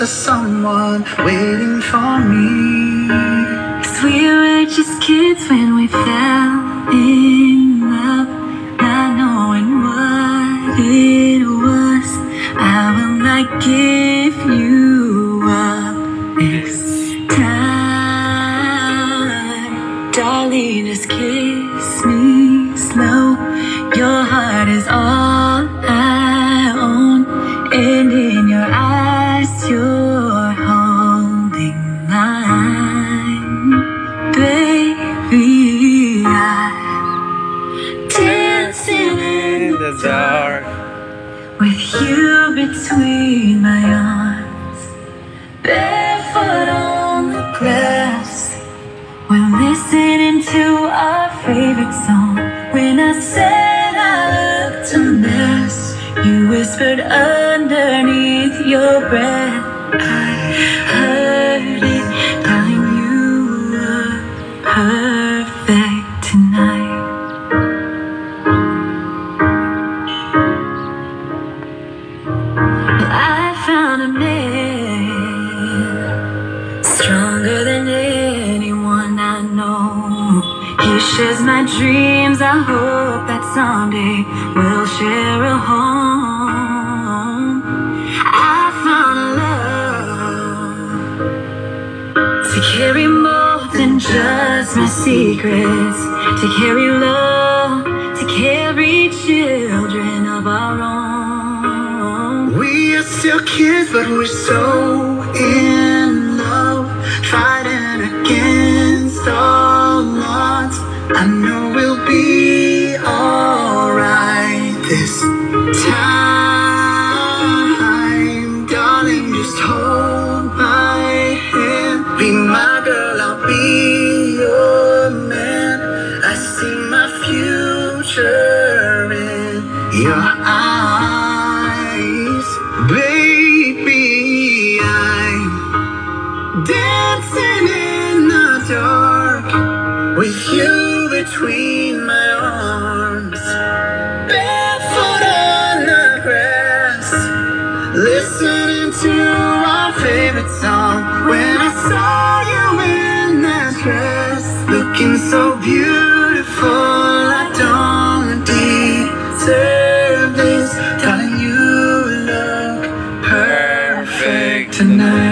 there's someone waiting for me. Cause we were just kids when we fell in love, not knowing what it was. I will not give you up this time. Darling, just kiss me slow. Your heart is all I own, and dancing in the dark. with you between my arms, barefoot on the grass. We're listening to our favorite song. When I said I looked a mess, you whispered underneath your breath. I heard it, darling, you were He shares my dreams. I hope that someday we'll share a home. I found love to carry more than just my secrets, to carry love, to carry children of our own. We are still kids, but we're so in time, darling. Just hold my hand, be my girl, I'll be your man. I see my future in your eyes, baby. I'm dancing in the dark with you between to our favorite song. When I saw you in that dress Looking so beautiful I don't deserve this. Telling you look perfect tonight.